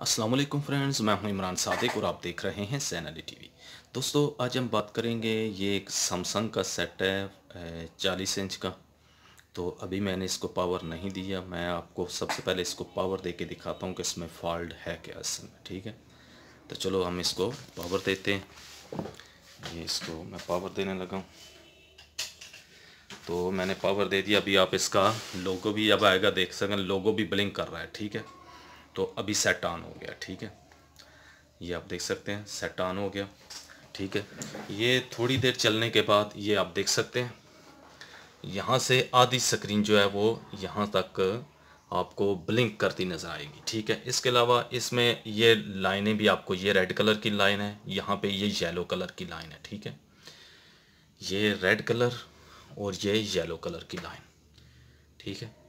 वालेकुम फ्रेंड्स, मैं हूँ इमरान सादिक और आप देख रहे हैं सैन अली टीवी। दोस्तों, आज हम बात करेंगे, ये एक सैमसंग का सेट है चालीस इंच का। तो अभी मैंने इसको पावर नहीं दिया, मैं आपको सबसे पहले इसको पावर दे के दिखाता हूँ कि इसमें फॉल्ट है क्या इसमें ठीक है? तो चलो हम इसको पावर देते हैं। ये इसको मैं पावर देने लगा हूँ। तो मैंने पावर दे दिया, अभी आप इसका लोगो भी अब आएगा, देख सकें लोगो भी ब्लिंक कर रहा है, ठीक है? तो अभी सेट ऑन हो गया, ठीक है? ये आप देख सकते हैं सेट ऑन हो गया, ठीक है? ये थोड़ी देर चलने के बाद ये आप देख सकते हैं, यहाँ से आधी स्क्रीन जो है वो यहाँ तक आपको ब्लिंक करती नज़र आएगी, ठीक है? इसके अलावा इसमें ये लाइनें भी आपको, ये रेड कलर की लाइन है, यहाँ पे ये येलो कलर की लाइन है, ठीक है? ये रेड कलर और ये येलो कलर की लाइन ठीक है?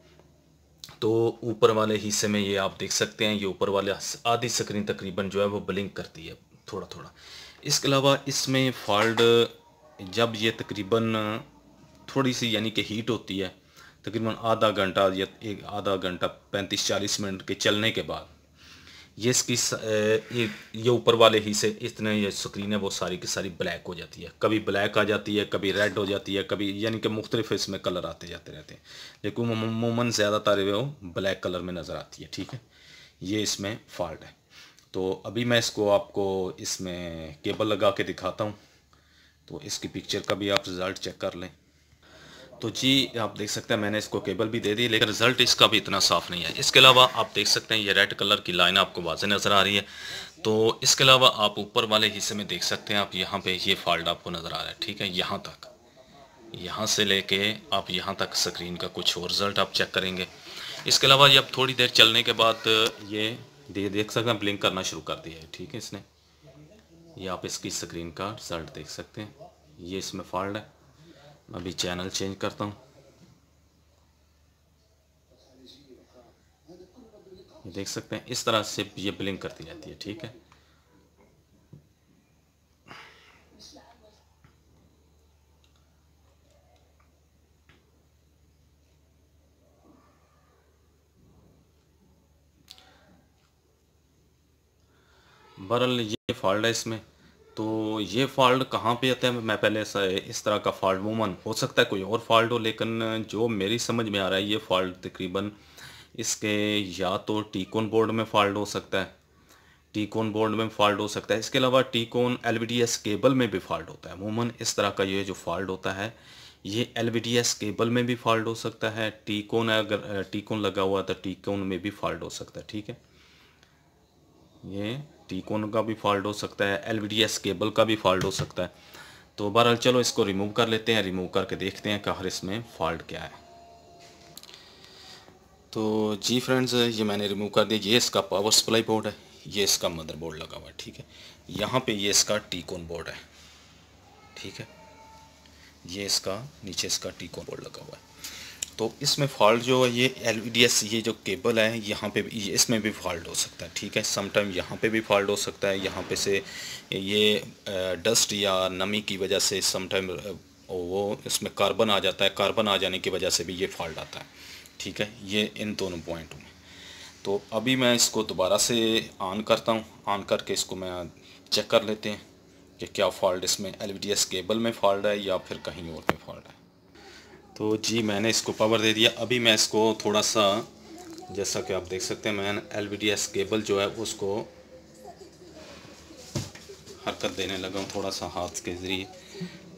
तो ऊपर वाले हिस्से में ये आप देख सकते हैं, ये ऊपर वाले आधी स्क्रीन तकरीबन जो है वो ब्लिंक करती है थोड़ा थोड़ा इसके अलावा इसमें फॉल्ट जब ये तकरीबन थोड़ी सी यानी कि हीट होती है, तकरीबन आधा घंटा या एक आधा घंटा, पैंतीस चालीस मिनट के चलने के बाद ये इसकी ये ऊपर वाले ही से इतने ये स्क्रीन है, वो सारी की सारी ब्लैक हो जाती है। कभी ब्लैक आ जाती है, कभी रेड हो जाती है, कभी यानी कि मुख्तलिफ़ इसमें कलर आते जाते रहते हैं। लेकिन अमूमन ज़्यादातर वो ब्लैक कलर में नज़र आती है, ठीक है? ये इसमें फॉल्ट है। तो अभी मैं इसको आपको इसमें केबल लगा के दिखाता हूँ। तो इसकी पिक्चर का भी आप रिज़ल्ट चेक कर लें। तो जी, आप देख सकते हैं, मैंने इसको केबल भी दे दी, लेकिन रिज़ल्ट इसका भी इतना साफ़ नहीं है। इसके अलावा आप देख सकते हैं, ये रेड कलर की लाइन आपको वाजे नज़र आ रही है। तो इसके अलावा आप ऊपर वाले हिस्से में देख सकते हैं, आप यहाँ पे ये फॉल्ट आपको नज़र आ रहा है, ठीक है? यहाँ तक। यहाँ से लेके आप यहाँ तक स्क्रीन का कुछ और रिज़ल्ट आप चेक करेंगे। इसके अलावा ये जब थोड़ी देर चलने के बाद ये देख सकते हैं ब्लिंक करना शुरू कर दिया है, ठीक है इसने? ये आप इसकी स्क्रीन का रिज़ल्ट देख सकते हैं। ये इसमें फॉल्ट है। अभी चैनल चेंज करता हूँ। ये देख सकते हैं, इस तरह से ये ब्लिंक करती रहती है, ठीक है? बरल ये फॉल्ट है इसमें। तो ये फॉल्ट कहाँ पे आता है? मैं पहले इस तरह का फॉल्ट वूमन हो सकता है, कोई और फॉल्ट हो, लेकिन जो मेरी समझ में आ रहा है, ये फॉल्ट तकरीबन इसके या तो टीकोन बोर्ड में फॉल्ट हो सकता है टीकोन बोर्ड में फॉल्ट हो सकता है। इसके अलावा टीकोन एल केबल में भी फॉल्ट होता है। वूमन इस तरह का ये जो फॉल्ट होता है, ये एल केबल में भी फॉल्ट हो सकता है टीकोन अगर टीकोन लगा हुआ तो टीकोन में भी फॉल्ट हो सकता है, ठीक है? ये टीकोन का भी फॉल्ट हो सकता है एलवीडीएस केबल का भी फॉल्ट हो सकता है। तो बहरहाल चलो इसको रिमूव कर लेते हैं रिमूव करके देखते हैं कि हर इसमें फॉल्ट क्या है। तो जी फ्रेंड्स ये मैंने रिमूव कर दिया, ये इसका पावर सप्लाई बोर्ड है, ये इसका मदरबोर्ड लगा हुआ है, ठीक है। यहाँ पे ये इसका टीकोन बोर्ड है, ठीक है। ये इसका, नीचे इसका टीकोन बोर्ड लगा हुआ है। तो इसमें फॉल्ट जो है, ये एलवीडीएस ये जो केबल है, यहाँ पे भी इसमें भी फॉल्ट हो सकता है, ठीक है? समटाइम यहाँ पे भी फॉल्ट हो सकता है, यहाँ पे से ये डस्ट या नमी की वजह से समटाइम वो इसमें कार्बन आ जाता है कार्बन आ जाने की वजह से भी ये फॉल्ट आता है, ठीक है? ये इन दोनों पॉइंटों में। तो अभी मैं इसको दोबारा से ऑन करता हूँ ऑन करके इसको मैं चेक कर लेते हैं कि क्या फॉल्ट इसमें एल केबल में फॉल्ट है या फिर कहीं और में फॉल्ट है। तो जी, मैंने इसको पावर दे दिया। अभी मैं इसको थोड़ा सा जैसा कि आप देख सकते हैं मैंने एल केबल जो है, उसको हरकत देने लगा हूँ। थोड़ा सा हाथ के ज़रिए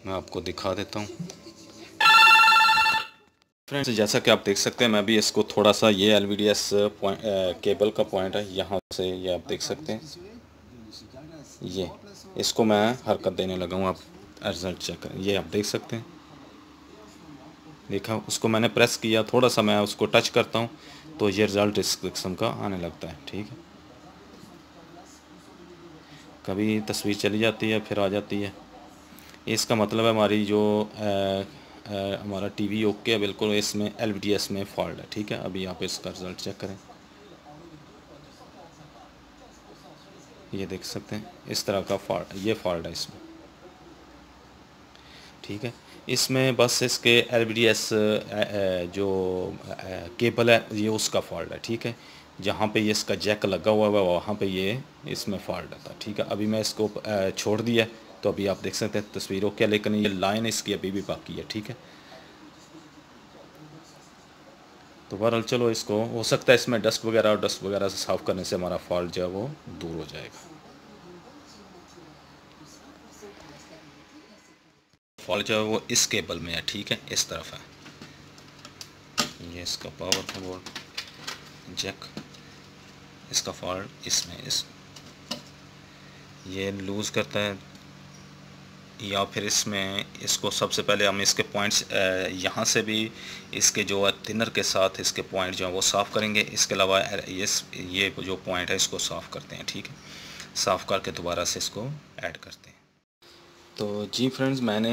मैं आपको दिखा देता हूँ। फ्रेंड्स जैसा कि आप देख सकते हैं, मैं भी इसको थोड़ा सा ये एलवीडीएस केबल का पॉइंट है, यहाँ से ये आप देख सकते हैं। ये, इसको मैं हरकत देने लगा हूँ, आप रिज़ल्ट चेक करें ये आप देख सकते हैं। देखा, उसको मैंने प्रेस किया, थोड़ा सा मैं उसको टच करता हूँ तो ये रिज़ल्ट इस किस्म का आने लगता है, ठीक है? कभी तस्वीर चली जाती है, फिर आ जाती है। इसका मतलब है हमारी जो हमारा टीवी ओके है, बिल्कुल इसमें एल डी एस में फॉल्ट है, ठीक है? अभी आप इसका रिज़ल्ट चेक करें। ये देख सकते हैं, इस तरह का फॉल्ट ये फॉल्ट है इसमें, ठीक है? इसमें बस इसके एलबीडीएस जो केबल है, ये उसका फॉल्ट है, ठीक है? जहाँ पे ये इसका जैक लगा हुआ है, वहाँ पे ये इसमें फॉल्ट आता है, ठीक है? अभी मैं इसको छोड़ दिया तो अभी आप देख सकते हैं, तस्वीरों के लेकिन ये लाइन इसकी अभी भी बाकी है, ठीक है? तो बहरहाल चलो इसको, हो सकता है इसमें डस्ट वगैरह और डस्ट वगैरह से साफ़ करने से हमारा फॉल्ट जो है वो दूर हो जाएगा। फॉल्ट जो है, वो इस केबल में है, ठीक है? इस तरफ़ है। ये इसका पावर का बोर्ड जैक इसका फॉल्ट इसमें, इस। ये लूज़ करता है, या फिर इसमें, इसको सबसे पहले हम इसके पॉइंट्स यहाँ से भी इसके जो है थिनर के साथ इसके पॉइंट जो है, वो साफ़ करेंगे। इसके अलावा इस, ये जो पॉइंट है, इसको साफ़ करते हैं, ठीक है? साफ़ करके दोबारा से इसको ऐड करते हैं। तो जी फ्रेंड्स, मैंने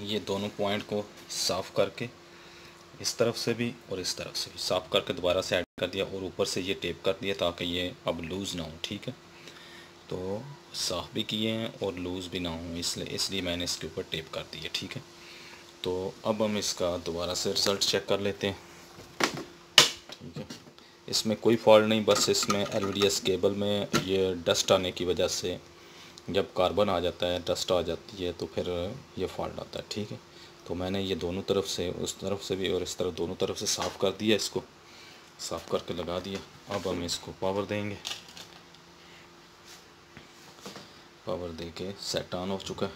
ये दोनों पॉइंट को साफ़ करके इस तरफ़ से भी और इस तरफ़ से भी साफ़ करके दोबारा से ऐड कर दिया और ऊपर से ये टेप कर दिया ताकि ये अब लूज़ ना हो, ठीक है? तो साफ़ भी किए हैं और लूज़ भी ना हो, इसलिए इसलिए मैंने इसके ऊपर टेप कर दी है, ठीक है? तो अब हम इसका दोबारा से रिज़ल्ट चेक कर लेते हैं, ठीक है? इसमें कोई फॉल्ट नहीं, बस इसमें एल केबल में ये डस्ट आने की वजह से जब कार्बन आ जाता है डस्ट आ जाती है तो फिर ये फॉल्ट आता है, ठीक है? तो मैंने ये दोनों तरफ़ से, उस तरफ़ से भी और इस तरफ़ दोनों तरफ़ से साफ़ कर दिया इसको। साफ़ करके लगा दिया। अब हम इसको पावर देंगे। पावर दे के सेट ऑन हो चुका है।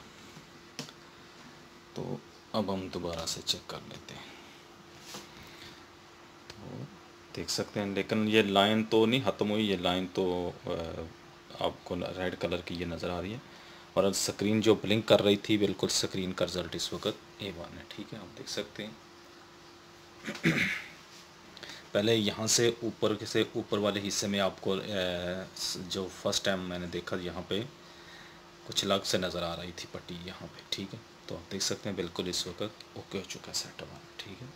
तो अब हम दोबारा से चेक कर लेते हैं। तो देख सकते हैं, लेकिन ये लाइन तो नहीं ख़त्म हुई, ये लाइन तो आपको रेड कलर की ये नज़र आ रही है। और स्क्रीन जो ब्लिंक कर रही थी, बिल्कुल स्क्रीन का रिज़ल्ट इस वक्त ए वन है, ठीक है? आप देख सकते हैं। पहले यहाँ से ऊपर से ऊपर वाले हिस्से में आपको जो फ़र्स्ट टाइम मैंने देखा, यहाँ पे कुछ अलग से नज़र आ रही थी पट्टी यहाँ पे, ठीक है? तो आप देख सकते हैं, बिल्कुल इस वक्त ओके हो चुका है सेट हमारा ठीक है?